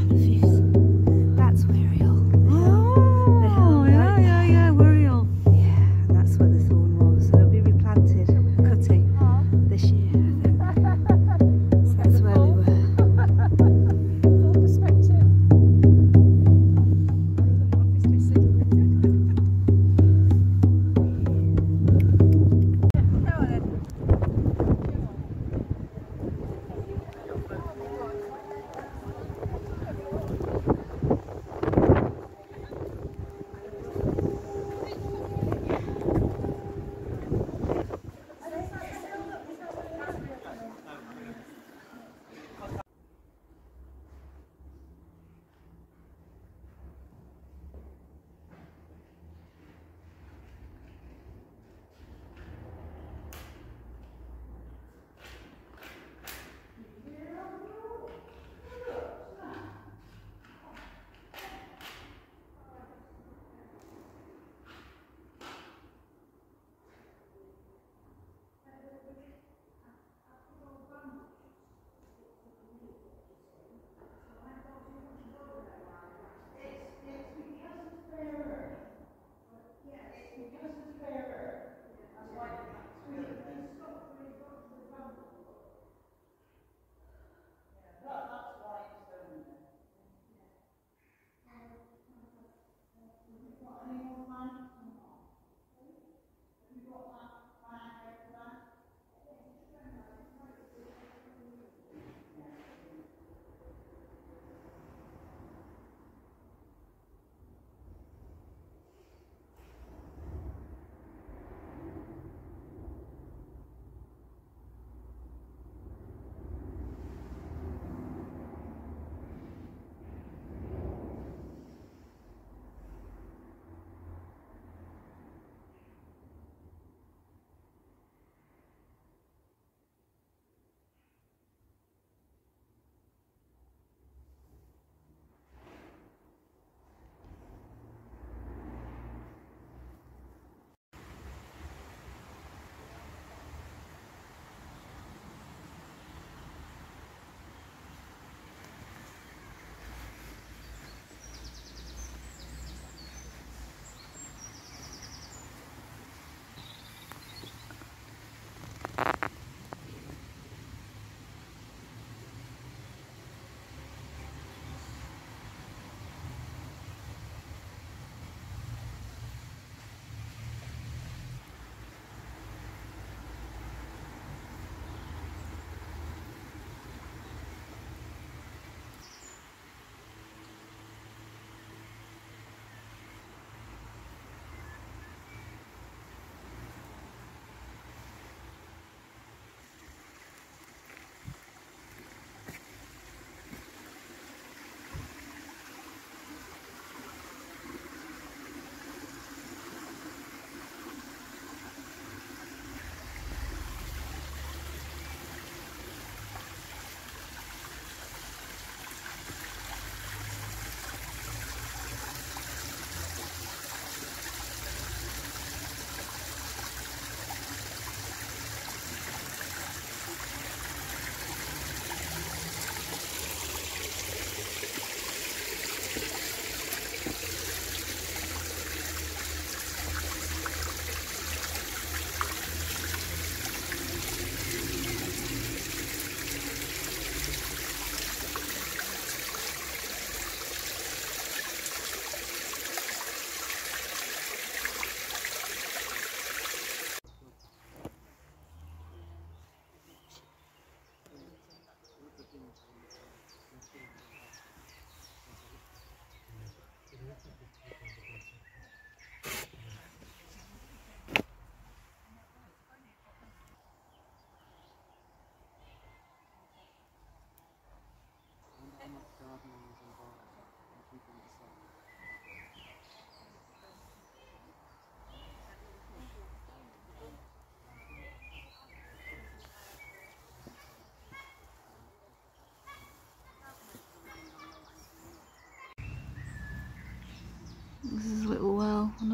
off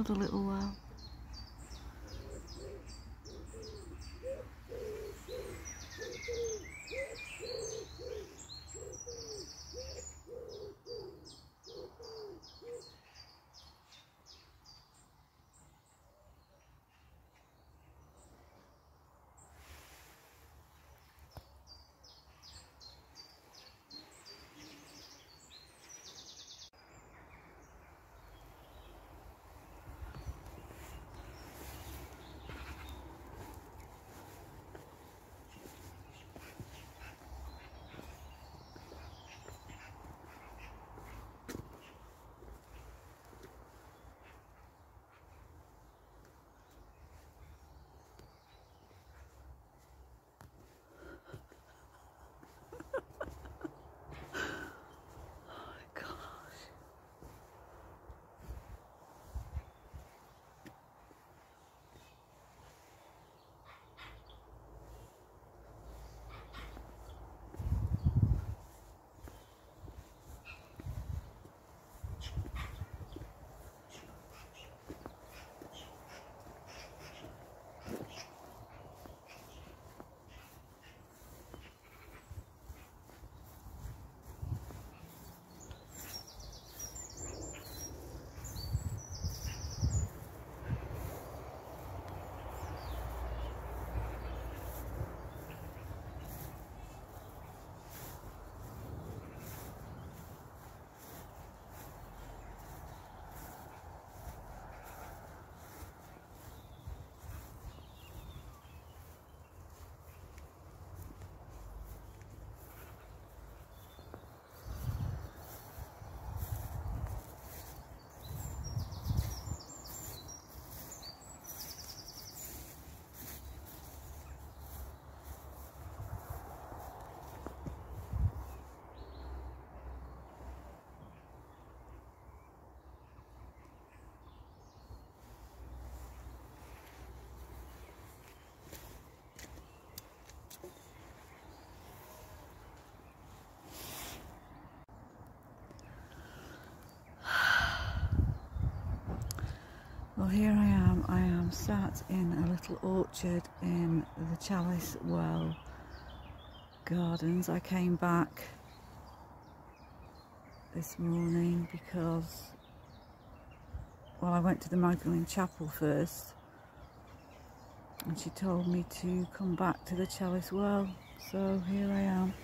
another little Well, here I am. I am sat in a little orchard in the Chalice Well Gardens. I came back this morning because, well, I went to the Magdalene Chapel first and she told me to come back to the Chalice Well. So here I am.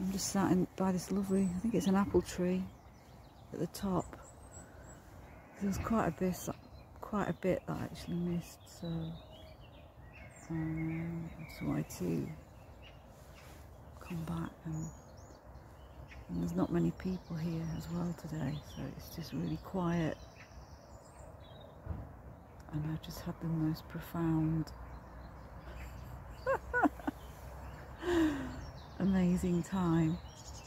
I'm just sat in, by this lovely, I think it's an apple tree at the top. There was quite a bit, quite a bit that I actually missed, so um, I just come back and, and there's not many people here as well today, so it's just really quiet. And I just had the most profound, amazing time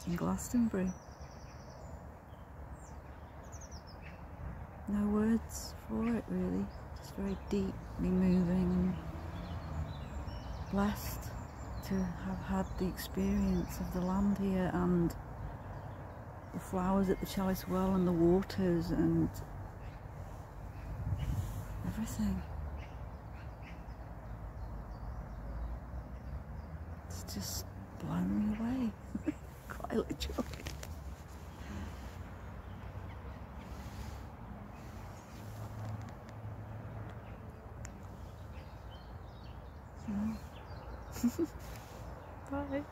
in Glastonbury. No words for it really. Just very deeply moving and blessed to have had the experience of the land here and the flowers at the Chalice Well and the waters and everything. It's just blown me away. Quite literally Bye.